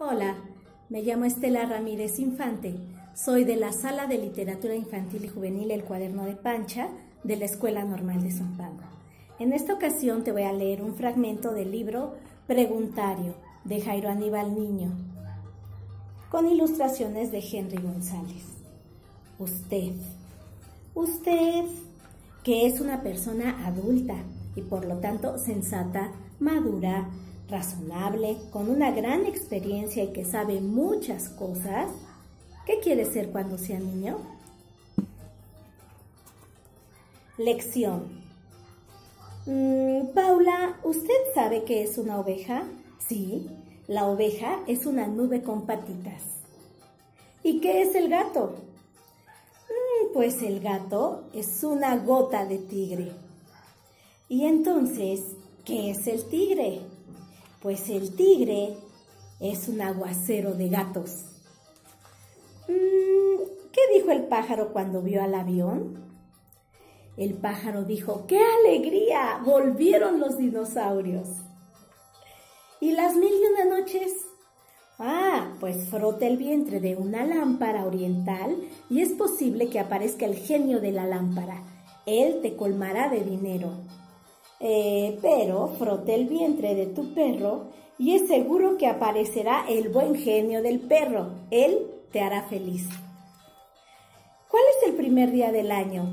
Hola, me llamo Estela Ramírez Infante. Soy de la Sala de Literatura Infantil y Juvenil El Cuaderno de Pancha de la Escuela Normal de Zumpango. En esta ocasión te voy a leer un fragmento del libro Preguntario de Jairo Aníbal Niño, con ilustraciones de Henry González. Usted, usted, que es una persona adulta y por lo tanto sensata, madura, razonable, con una gran experiencia y que sabe muchas cosas, ¿qué quiere ser cuando sea niño? Lección. Mm, Paula, ¿usted sabe qué es una oveja? Sí, la oveja es una nube con patitas. ¿Y qué es el gato? Mm, pues el gato es una gota de tigre. ¿Y entonces qué es el tigre? Pues el tigre es un aguacero de gatos. Mm, ¿Qué dijo el pájaro cuando vio al avión? El pájaro dijo, ¡qué alegría! Volvieron los dinosaurios. ¿Y las mil y una noches? Ah, pues frota el vientre de una lámpara oriental y es posible que aparezca el genio de la lámpara. Él te colmará de dinero. Eh, pero frote el vientre de tu perro y es seguro que aparecerá el buen genio del perro. Él te hará feliz. ¿Cuál es el primer día del año?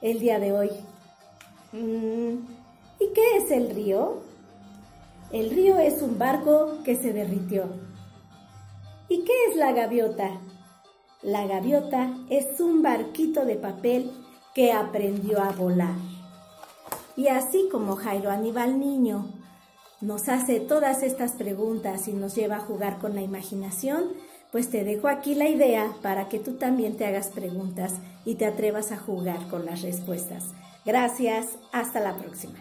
El día de hoy. Mm, ¿Y qué es el río? El río es un barco que se derritió. ¿Y qué es la gaviota? La gaviota es un barquito de papel que aprendió a volar. Y así como Jairo Aníbal Niño nos hace todas estas preguntas y nos lleva a jugar con la imaginación, pues te dejo aquí la idea para que tú también te hagas preguntas y te atrevas a jugar con las respuestas. Gracias, hasta la próxima.